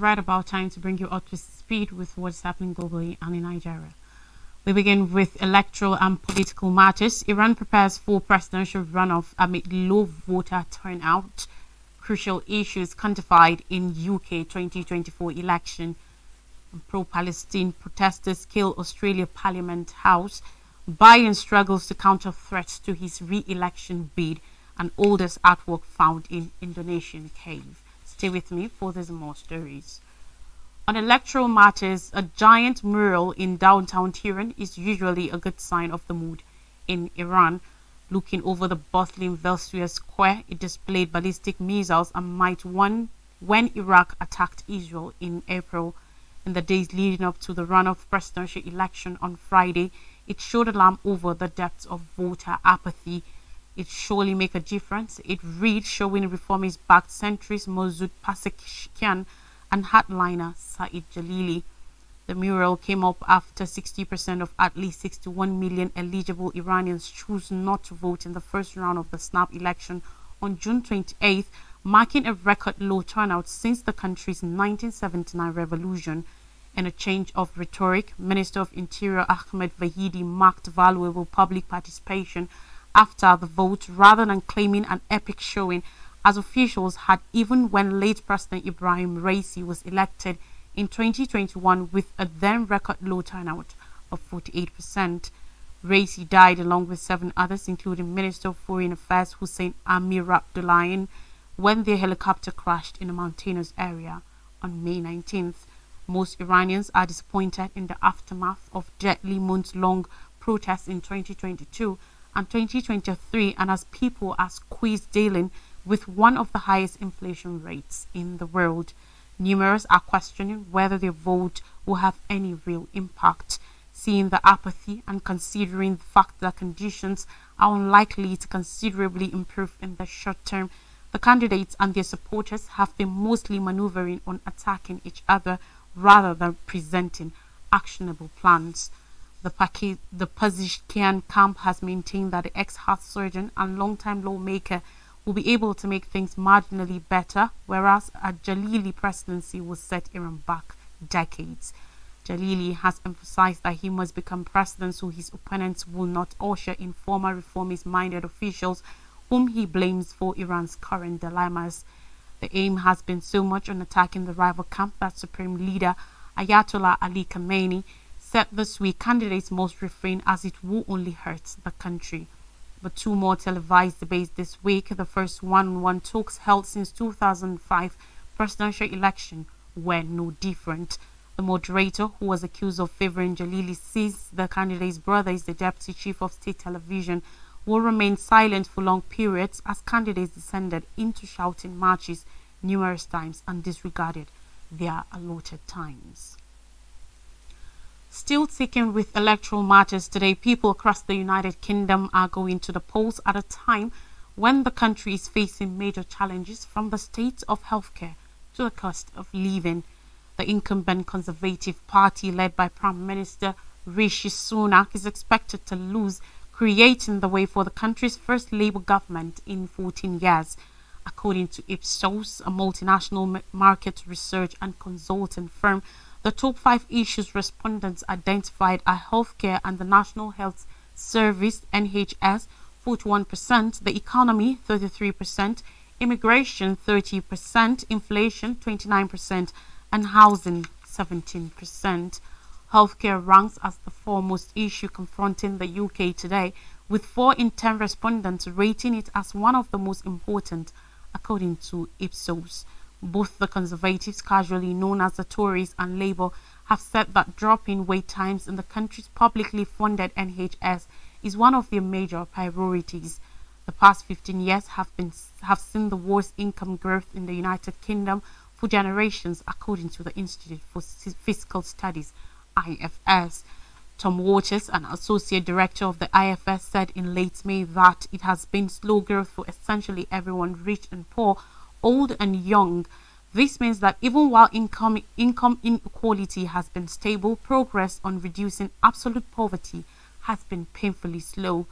right about time to bring you up to speed with what's happening globally and in Nigeria. We begin with electoral and political matters. Iran prepares for presidential runoff amid low voter turnout. Crucial issues quantified in UK 2024 election. Pro-Palestine protesters kill Australia Parliament House. Biden struggles to counter threats to his re-election bid. And oldest artwork found in Indonesian cave. Stay with me for there's more stories. On electoral matters, a giant mural in downtown Tehran is usually a good sign of the mood in Iran. Looking over the bustling Valiasr Square, it displayed ballistic missiles and might one when Iraq attacked Israel in April. In the days leading up to the runoff presidential election on Friday, it showed alarm over the depths of voter apathy it surely make a difference. It reads showing reformist backed centrist Masoud Pezeshkian and hardliner Saeed Jalili. The mural came up after 60% of at least 61 million eligible Iranians choose not to vote in the first round of the snap election on June 28th, marking a record low turnout since the country's 1979 revolution. In a change of rhetoric, Minister of Interior Ahmed Vahidi marked valuable public participation after the vote rather than claiming an epic showing as officials had even when late President Ibrahim Raisi was elected in 2021 with a then record low turnout of 48%. Raisi died along with seven others, including Minister of Foreign Affairs Hussein Amir Abdullahian, when their helicopter crashed in a mountainous area on May 19th. Most Iranians are disappointed in the aftermath of deadly months-long protests in 2022 and 2023 and as people are squeezed dealing with one of the highest inflation rates in the world. Numerous are questioning whether their vote will have any real impact, seeing the apathy and considering the fact that conditions are unlikely to considerably improve in the short term. The candidates and their supporters have been mostly maneuvering on attacking each other rather than presenting actionable plans. The, Paki the Pezeshkian camp has maintained that the ex-heart surgeon and long-time lawmaker will be able to make things marginally better, whereas a Jalili presidency will set Iran back decades. Jalili has emphasized that he must become president so his opponents will not usher in former reformist-minded officials whom he blames for Iran's current dilemmas. The aim has been so much on attacking the rival camp that Supreme Leader Ayatollah Ali Khamenei said this week candidates must refrain as it will only hurt the country. But two more televised debates this week, the first one-on-one talks held since 2005 presidential election were no different. The moderator, who was accused of favoring Jalili, says the candidate's brother is the deputy chief of state television, will remain silent for long periods as candidates descended into shouting matches numerous times and disregarded their allotted times. Still ticking with electoral matters today, people across the United Kingdom are going to the polls at a time when the country is facing major challenges from the state of healthcare to the cost of living. The incumbent Conservative Party led by Prime Minister Rishi Sunak is expected to lose, creating the way for the country's first Labour government in 14 years. According to Ipsos, a multinational market research and consulting firm, the top five issues respondents identified are healthcare and the National Health Service (NHS) 41%, the economy 33%, immigration 30%, inflation 29%, and housing 17%. Healthcare ranks as the foremost issue confronting the UK today, with 4 in 10 respondents rating it as one of the most important, according to Ipsos. Both the Conservatives, casually known as the Tories, and Labour have said that dropping wait times in the country's publicly funded NHS is one of their major priorities. The past 15 years have been have seen the worst income growth in the United Kingdom for generations, according to the Institute for Fiscal Studies, IFS. Tom Waters, an associate director of the IFS, said in late May that it has been slow growth for essentially everyone, rich and poor, old and young. This means that even while income, income inequality has been stable, progress on reducing absolute poverty has been painfully slow.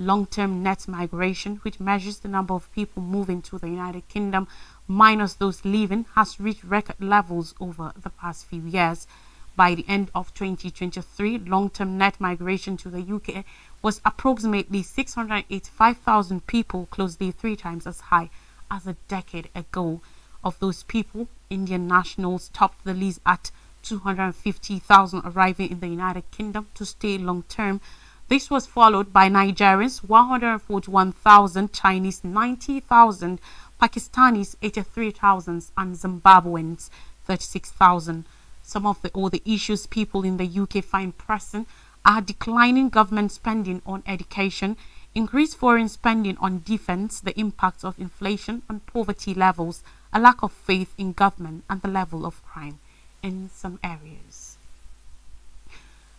long-term net migration, which measures the number of people moving to the United Kingdom minus those leaving, has reached record levels over the past few years. By the end of 2023, long-term net migration to the UK was approximately 685,000 people, closely three times as high as a decade ago. Of those people, Indian nationals topped the list at 250,000 arriving in the United Kingdom to stay long term. This was followed by Nigerians 141,000, Chinese 90,000, Pakistanis 83,000 and Zimbabweans 36,000. Some of the other issues people in the UK find pressing are declining government spending on education, increased foreign spending on defense, the impact of inflation on poverty levels, a lack of faith in government and the level of crime in some areas.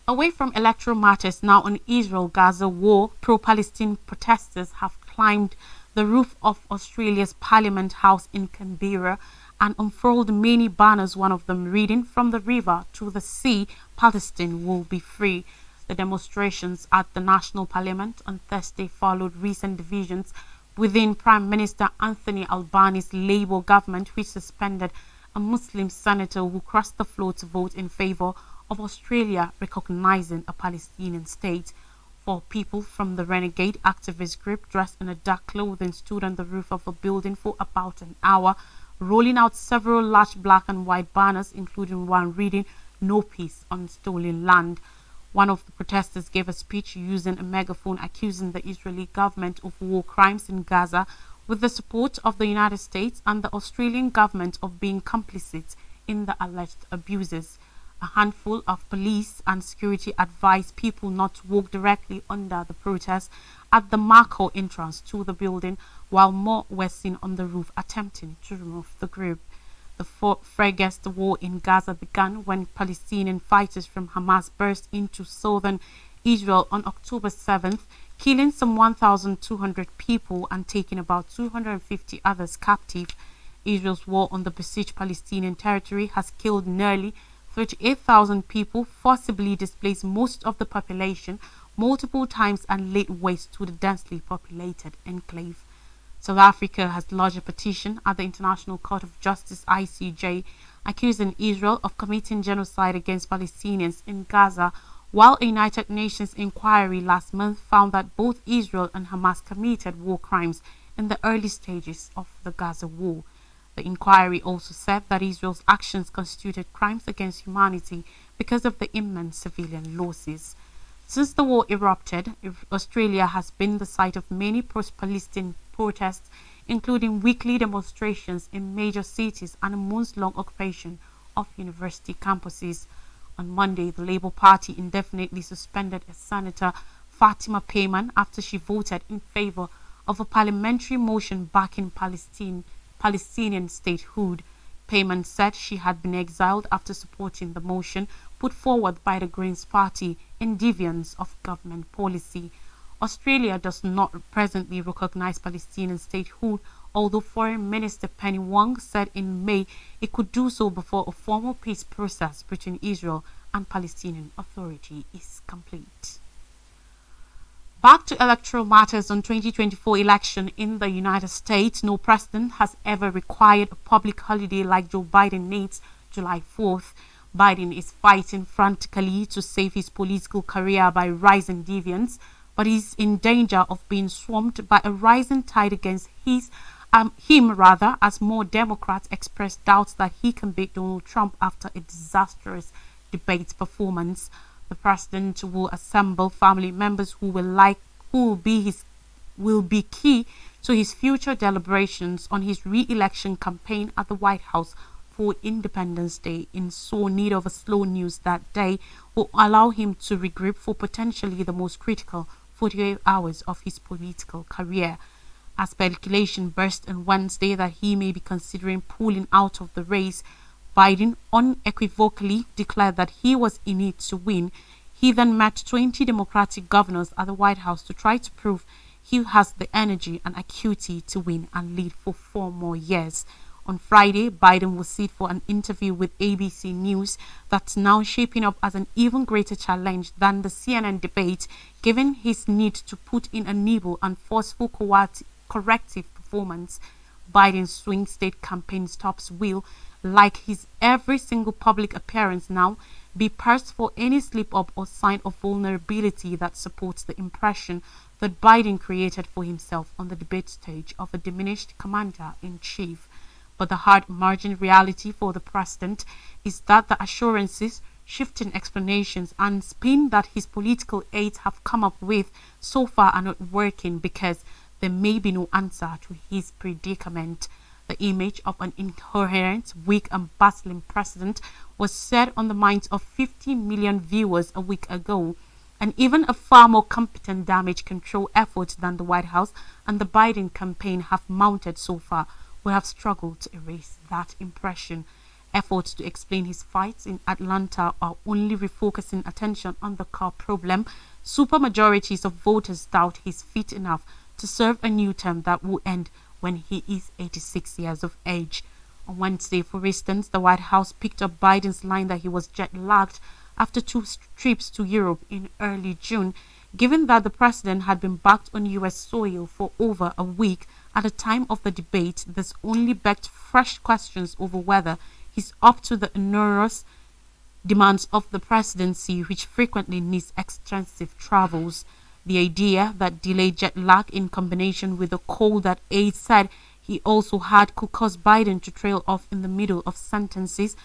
Away from electoral matters now on Israel-Gaza war, pro-Palestine protesters have climbed the roof of Australia's Parliament House in Canberra and unfurled many banners, one of them reading, From the river to the sea, Palestine will be free. The demonstrations at the National Parliament on Thursday followed recent divisions within Prime Minister Anthony Albanese's Labour government, which suspended a Muslim senator who crossed the floor to vote in favour of Australia recognizing a Palestinian state. Four people from the renegade activist group dressed in a dark clothing stood on the roof of a building for about an hour rolling out several large black and white banners, including one reading, No Peace on Stolen Land. One of the protesters gave a speech using a megaphone accusing the Israeli government of war crimes in Gaza with the support of the United States and the Australian government of being complicit in the alleged abuses. A handful of police and security advised people not to walk directly under the protest at the Marco entrance to the building, while more were seen on the roof attempting to remove the group. The fiercest war in Gaza began when Palestinian fighters from Hamas burst into southern Israel on October 7th, killing some 1,200 people and taking about 250 others captive. Israel's war on the besieged Palestinian territory has killed nearly 38,000 people, forcibly displaced most of the population, multiple times and laid waste to the densely populated enclave. South Africa has lodged a petition at the International Court of Justice ICJ accusing Israel of committing genocide against Palestinians in Gaza while a United Nations inquiry last month found that both Israel and Hamas committed war crimes in the early stages of the Gaza war. The inquiry also said that Israel's actions constituted crimes against humanity because of the immense civilian losses. Since the war erupted, Australia has been the site of many pro-Palestinian protests, including weekly demonstrations in major cities and a months-long occupation of university campuses. On Monday, the Labour Party indefinitely suspended Senator Fatima Payman after she voted in favour of a parliamentary motion backing Palestine, Palestinian statehood. Payman said she had been exiled after supporting the motion put forward by the Greens Party in defiance of government policy. Australia does not presently recognize Palestinian statehood, although Foreign Minister Penny Wong said in May it could do so before a formal peace process between Israel and Palestinian Authority is complete. Back to electoral matters on 2024 election in the United States, no president has ever required a public holiday like Joe Biden needs July 4th. Biden is fighting frantically to save his political career by rising deviance, but is in danger of being swamped by a rising tide against his um, him rather as more Democrats express doubts that he can beat Donald Trump after a disastrous debate performance. The president will assemble family members who will like who will be his will be key to his future deliberations on his re-election campaign at the White House for Independence Day in sore need of a slow news that day will allow him to regroup for potentially the most critical 48 hours of his political career. As speculation burst on Wednesday that he may be considering pulling out of the race, Biden unequivocally declared that he was in it to win. He then met 20 Democratic governors at the White House to try to prove he has the energy and acuity to win and lead for four more years. On Friday, Biden will sit for an interview with ABC News that's now shaping up as an even greater challenge than the CNN debate, given his need to put in a nimble and forceful corrective performance. Biden's swing state campaign stops will, like his every single public appearance now, be parsed for any slip up or sign of vulnerability that supports the impression that Biden created for himself on the debate stage of a diminished commander in chief. But the hard margin reality for the president is that the assurances, shifting explanations, and spin that his political aides have come up with so far are not working because there may be no answer to his predicament. The image of an incoherent, weak, and bustling president was set on the minds of 50 million viewers a week ago and even a far more competent damage control effort than the White House and the Biden campaign have mounted so far we have struggled to erase that impression. Efforts to explain his fights in Atlanta are only refocusing attention on the car problem. Supermajorities of voters doubt he's fit enough to serve a new term that will end when he is 86 years of age. On Wednesday, for instance, the White House picked up Biden's line that he was jet lagged after two trips to Europe in early June, given that the president had been back on U.S. soil for over a week at the time of the debate, this only begged fresh questions over whether he's up to the enormous demands of the presidency, which frequently needs extensive travels. The idea that delayed jet lag in combination with the cold that aides said he also had could cause Biden to trail off in the middle of sentences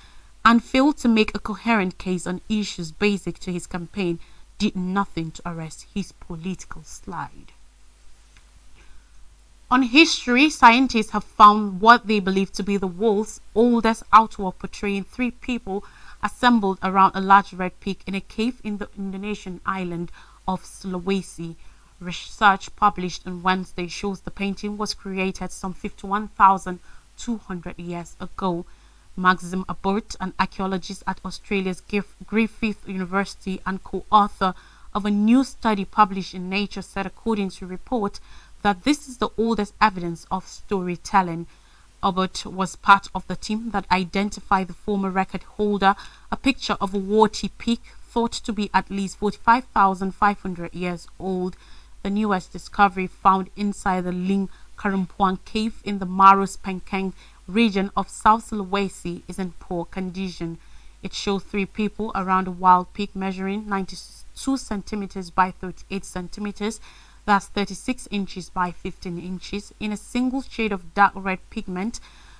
and fail to make a coherent case on issues basic to his campaign did nothing to arrest his political slide. On history, scientists have found what they believe to be the world's oldest artwork portraying three people assembled around a large red pig in a cave in the Indonesian island of Sulawesi. Research published on Wednesday shows the painting was created some 51,200 years ago. Maxime Aubert, an archaeologist at Australia's Griffith University and co-author of a new study published in Nature, said according to report that this is the oldest evidence of storytelling. Aubert was part of the team that identified the former record holder, a picture of a warty pig thought to be at least 45,500 years old. The newest discovery found inside the Leang Karampuang cave in the Maros Pangkep region of South Sulawesi is in poor condition. It shows three people around a wild pig measuring 92 centimeters by 38 centimeters that's 36 inches by 15 inches in a single shade of dark red pigment.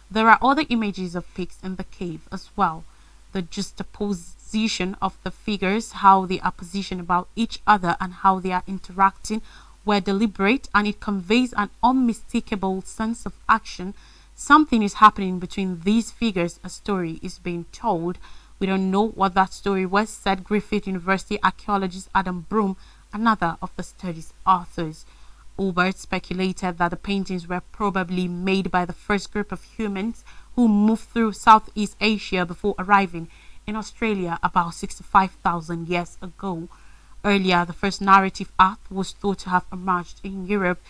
There are other images of pigs in the cave as well. The juxtaposition of the figures, how they are positioned about each other and how they are interacting were deliberate and it conveys an unmistakable sense of action. Something is happening between these figures. A story is being told. We don't know what that story was, said Griffith University archaeologist Adam Brumm another of the study's authors. Aubert speculated that the paintings were probably made by the first group of humans who moved through Southeast Asia before arriving in Australia about 65,000 years ago. Earlier, the first narrative art was thought to have emerged in Europe.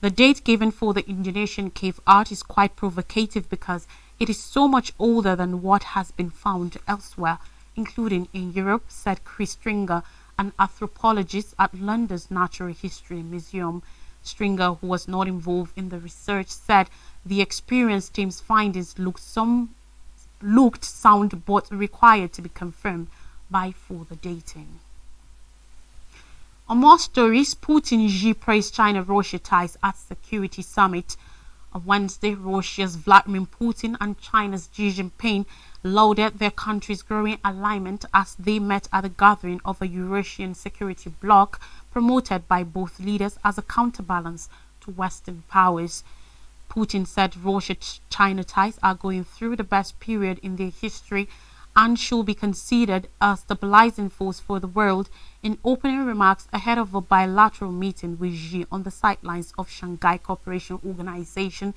The date given for the Indonesian cave art is quite provocative because it is so much older than what has been found elsewhere, including in Europe, said Chris Stringer, an anthropologist at London's Natural History Museum. Stringer, who was not involved in the research, said the experienced team's findings looked some looked sound but required to be confirmed by further dating. On more stories, Putin Xi praised China-Russia ties at Security Summit. On Wednesday, Russia's Vladimir Putin and China's Xi Jinping lauded their country's growing alignment as they met at the gathering of a Eurasian security bloc promoted by both leaders as a counterbalance to Western powers. Putin said Russia-China ties are going through the best period in their history and should be considered a stabilizing force for the world in opening remarks ahead of a bilateral meeting with Xi on the sidelines of Shanghai Cooperation Organization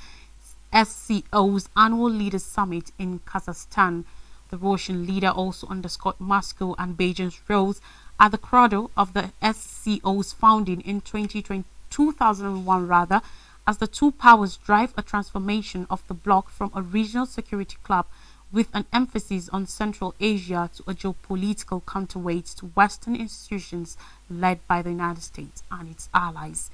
SCO's annual Leaders Summit in Kazakhstan. The Russian leader also underscored Moscow and Beijing's roles at the cradle of the SCO's founding in 2001 rather, as the two powers drive a transformation of the bloc from a regional security club with an emphasis on Central Asia to a geopolitical counterweight to Western institutions led by the United States and its allies.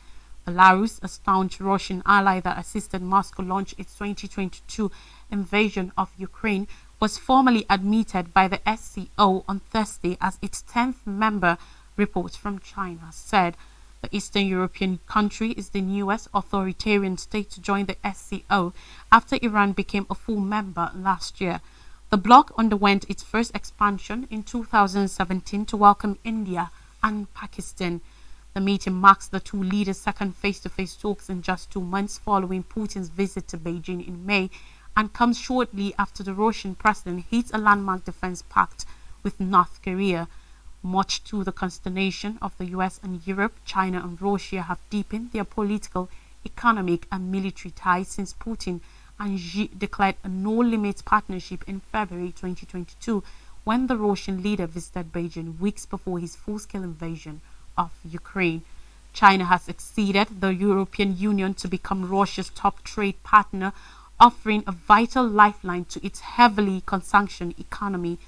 Belarus, a staunch Russian ally that assisted Moscow launch its 2022 invasion of Ukraine, was formally admitted by the SCO on Thursday as its 10th member, reports from China said. The Eastern European country is the newest authoritarian state to join the SCO after Iran became a full member last year. The bloc underwent its first expansion in 2017 to welcome India and Pakistan. The meeting marks the two leaders' second face-to-face talks in just two months following Putin's visit to Beijing in May and comes shortly after the Russian president hit a landmark defense pact with North Korea. Much to the consternation of the US and Europe, China and Russia have deepened their political, economic and military ties since Putin and Xi declared a no-limits partnership in February 2022 when the Russian leader visited Beijing weeks before his full-scale invasion of Ukraine. China has exceeded the European Union to become Russia's top trade partner, offering a vital lifeline to its heavily consumption economy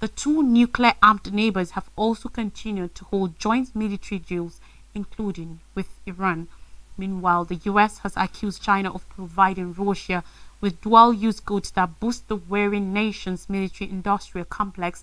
the two nuclear-armed neighbors have also continued to hold joint military drills, including with Iran. Meanwhile, the US has accused China of providing Russia with dual-use goods that boost the warring nation's military-industrial complex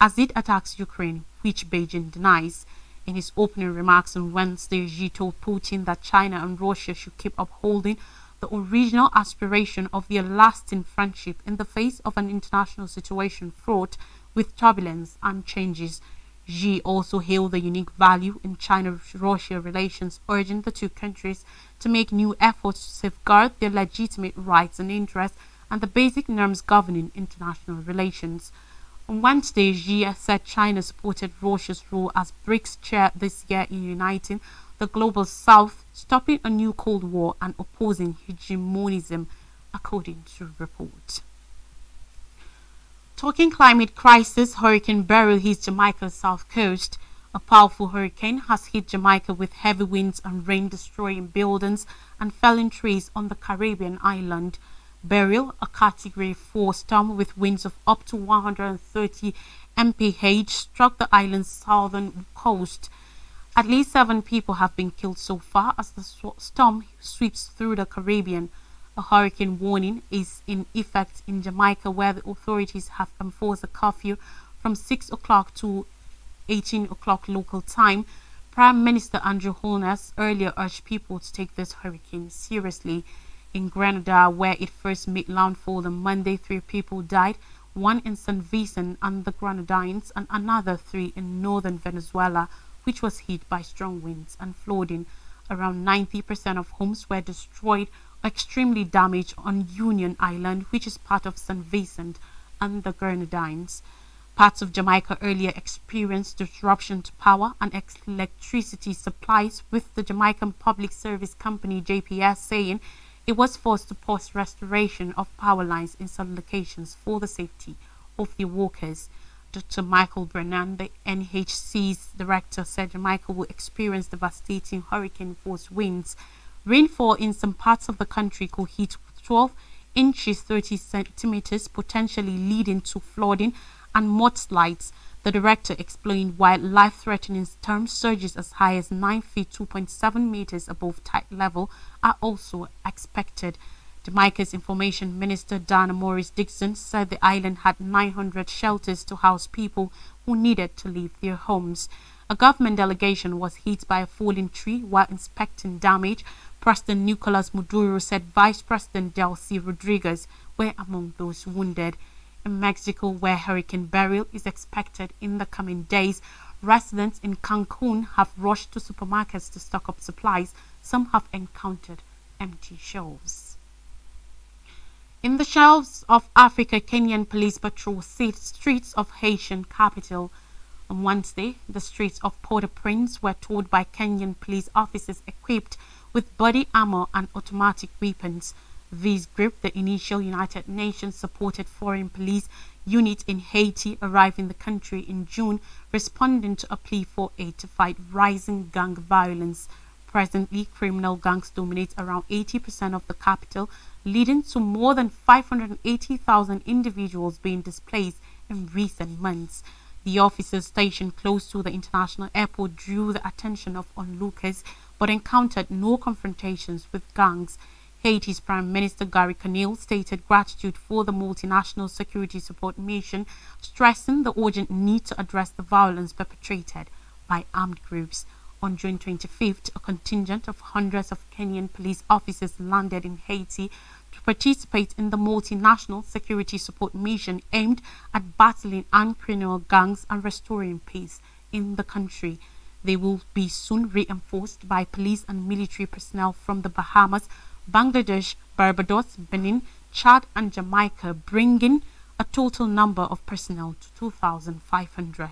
as it attacks Ukraine, which Beijing denies. In his opening remarks on Wednesday, Xi told Putin that China and Russia should keep upholding the original aspiration of their lasting friendship in the face of an international situation fraught with turbulence and changes. Xi also hailed the unique value in China-Russia relations, urging the two countries to make new efforts to safeguard their legitimate rights and interests and the basic norms governing international relations. On Wednesday, Xi said China supported Russia's role as BRICS chair this year in uniting the global south, stopping a new Cold War and opposing hegemonism, according to reports. Talking climate crisis, Hurricane Beryl hits Jamaica's south coast. A powerful hurricane has hit Jamaica with heavy winds and rain destroying buildings and felling trees on the Caribbean island. Beryl, a Category 4 storm with winds of up to 130 mph, struck the island's southern coast. At least seven people have been killed so far as the storm sweeps through the Caribbean. A hurricane warning is in effect in Jamaica where the authorities have enforced a curfew from 6 o'clock to 18 o'clock local time. Prime Minister Andrew Holness earlier urged people to take this hurricane seriously. In Grenada, where it first made landfall on Monday, three people died, one in St. Vincent and the Grenadines and another three in northern Venezuela, which was hit by strong winds and flooding. Around 90% of homes were destroyed extremely damaged on Union Island, which is part of St. Vincent and the Grenadines. Parts of Jamaica earlier experienced disruption to power and electricity supplies, with the Jamaican Public Service Company JPS saying it was forced to pause restoration of power lines in some locations for the safety of the workers. Dr. Michael Brennan, the NHC's director, said Jamaica will experience devastating hurricane force winds Rainfall in some parts of the country could hit 12 inches 30 centimeters, potentially leading to flooding and mudslides. The director explained why life-threatening storm surges as high as 9 feet 2.7 meters above tide level are also expected. Jamaica's Information Minister Dana Morris Dixon said the island had 900 shelters to house people who needed to leave their homes. A government delegation was hit by a falling tree while inspecting damage President Nicolas Maduro said Vice President Delcy Rodriguez were among those wounded. In Mexico, where Hurricane Beryl is expected in the coming days, residents in Cancun have rushed to supermarkets to stock up supplies. Some have encountered empty shelves. In the shelves of Africa, Kenyan police patrol streets of Haitian capital. On Wednesday, the streets of Port-au-Prince were told by Kenyan police officers equipped with body armor and automatic weapons. This group, the initial United Nations supported foreign police unit in Haiti, arrived in the country in June, responding to a plea for aid to fight rising gang violence. Presently, criminal gangs dominate around 80% of the capital, leading to more than 580,000 individuals being displaced in recent months. The officers stationed close to the international airport drew the attention of onlookers but encountered no confrontations with gangs. Haiti's Prime Minister Gary Conille stated gratitude for the multinational security support mission, stressing the urgent need to address the violence perpetrated by armed groups. On June 25th, a contingent of hundreds of Kenyan police officers landed in Haiti to participate in the multinational security support mission aimed at battling armed criminal gangs and restoring peace in the country. They will be soon reinforced by police and military personnel from the Bahamas, Bangladesh, Barbados, Benin, Chad, and Jamaica, bringing a total number of personnel to 2,500.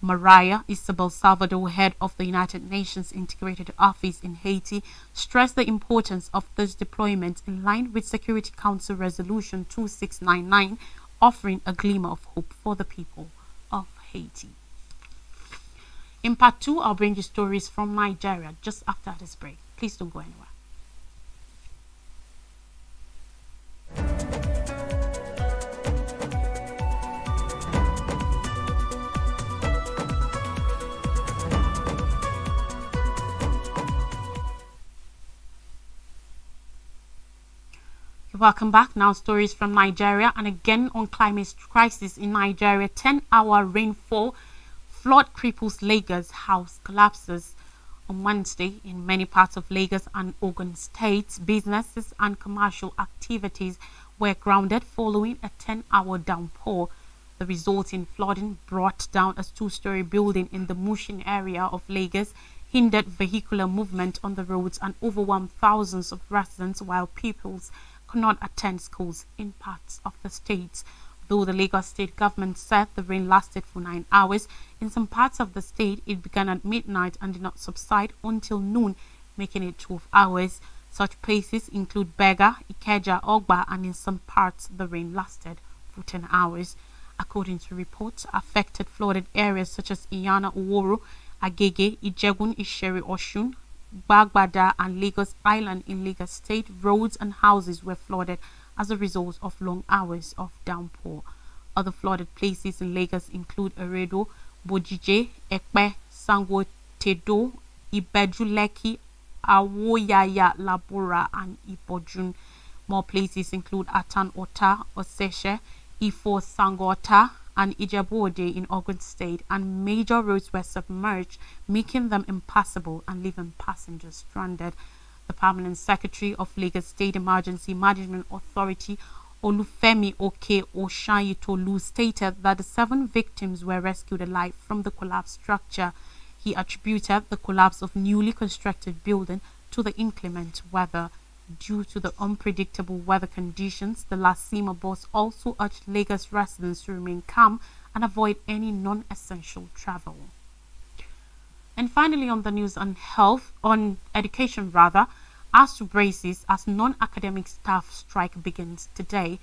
Maria Isabel Salvador, head of the United Nations Integrated Office in Haiti, stressed the importance of this deployment in line with Security Council Resolution 2699, offering a glimmer of hope for the people of Haiti. In part two, I'll bring you stories from Nigeria just after this break. Please don't go anywhere. Welcome back. Now, stories from Nigeria and again on climate crisis in Nigeria. 10 hour rainfall, flood cripples Lagos, house collapses. On Wednesday, in many parts of Lagos and Ogun states, businesses and commercial activities were grounded following a 10 hour downpour. The resulting flooding brought down a two story building in the Mushin area of Lagos, hindered vehicular movement on the roads, and overwhelmed thousands of residents while pupils could not attend schools in parts of the state. Though the Lagos state government said the rain lasted for nine hours, in some parts of the state it began at midnight and did not subside until noon, making it 12 hours. Such places include Bega, Ikeja, Ogba, and in some parts the rain lasted for 10 hours. According to reports, affected flooded areas such as Iyana Oworo, Agege, Ijegun, Isheri, Oshun, Bagbada and Lagos Island in Lagos State, roads and houses were flooded as a result of long hours of downpour. Other flooded places in Lagos include Eredo, Bojije, Ekpe, Sango Tedo, Ibeju-Lekki, Awoyaya, Labora, and Ibojun. More places include Atan Ota, Oseshe, Ifo Sangota, and Ijebuode in Ogun State, and major roads were submerged, making them impassable and leaving passengers stranded. The permanent secretary of Lagos State Emergency Management Authority, Olufemi Oke Osanyintolu, stated that the seven victims were rescued alive from the collapsed structure. He attributed the collapse of newly constructed building to the inclement weather. Due to the unpredictable weather conditions, the LASEMA boss also urged Lagos residents to remain calm and avoid any non-essential travel. And finally, on the news on health, on education rather, ASUU braces as non-academic staff strike begins today.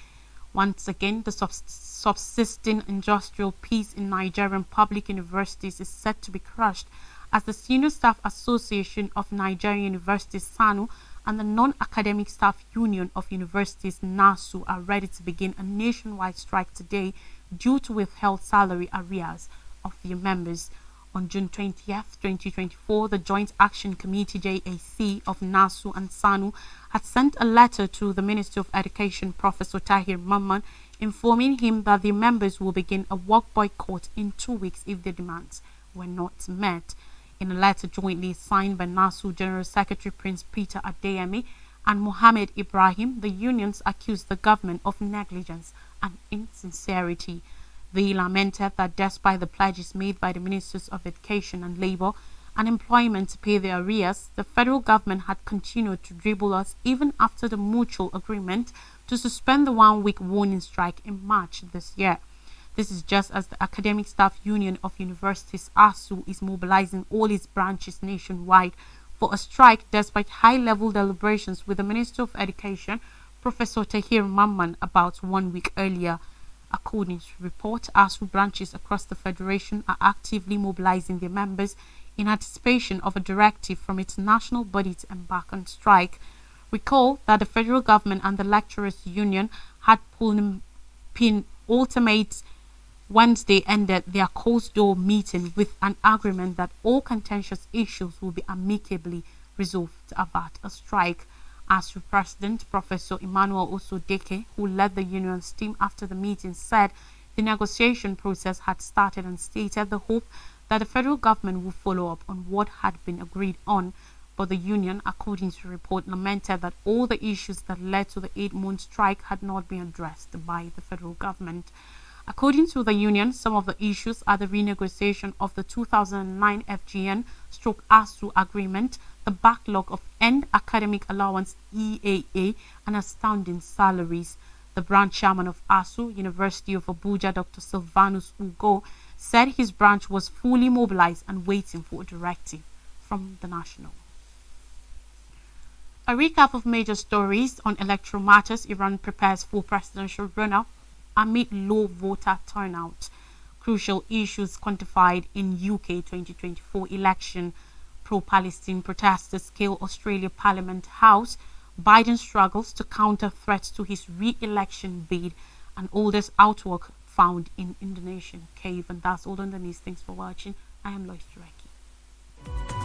Once again, the subsisting industrial peace in Nigerian public universities is set to be crushed as the Senior Staff Association of Nigerian Universities, SSANU, and the Non-Academic Staff Union of Universities, NASU, are ready to begin a nationwide strike today due to withheld salary arrears of their members. On June 20th, 2024, the Joint Action Committee JAC of NASU and SSANU had sent a letter to the Minister of Education, Professor Tahir Mamman, informing him that the members will begin a work boycott in two weeks if their demands were not met. In a letter jointly signed by NASU General Secretary Prince Peter Adeyemi and Mohammed Ibrahim, the unions accused the government of negligence and insincerity. They lamented that despite the pledges made by the Ministers of Education and Labour and Employment to pay their arrears, the federal government had continued to dribble us even after the mutual agreement to suspend the one-week warning strike in March this year. This is just as the Academic Staff Union of Universities ASUU is mobilizing all its branches nationwide for a strike despite high-level deliberations with the Minister of Education, Professor Tahir Mamman, about one week earlier. According to report, ASUU branches across the Federation are actively mobilizing their members in anticipation of a directive from its national body to embark on strike. Recall that the federal government and the lecturers' union had pulled pin ultimate Wednesday ended their closed door meeting with an agreement that all contentious issues will be amicably resolved to avert a strike. ASUU President Professor Emmanuel Osodeke, who led the union's team after the meeting, said the negotiation process had started and stated the hope that the federal government will follow up on what had been agreed on. But the union, according to the report, lamented that all the issues that led to the eight-month strike had not been addressed by the federal government. According to the union, some of the issues are the renegotiation of the 2009 FGN stroke ASUU agreement, the backlog of earned academic allowance EAA, and astounding salaries. The branch chairman of ASUU, University of Abuja, Dr. Silvanus Ugo, said his branch was fully mobilized and waiting for a directive from the national. A recap of major stories on electoral matters Iran prepares for presidential runoff amid low voter turnout. Crucial issues quantified in UK 2024 election. Pro-Palestine protesters scale Australia Parliament House Biden struggles to counter threats to his re-election bid and oldest artwork found in Indonesian cave. And that's all news. Thanks for watching. I am Lois Dureki.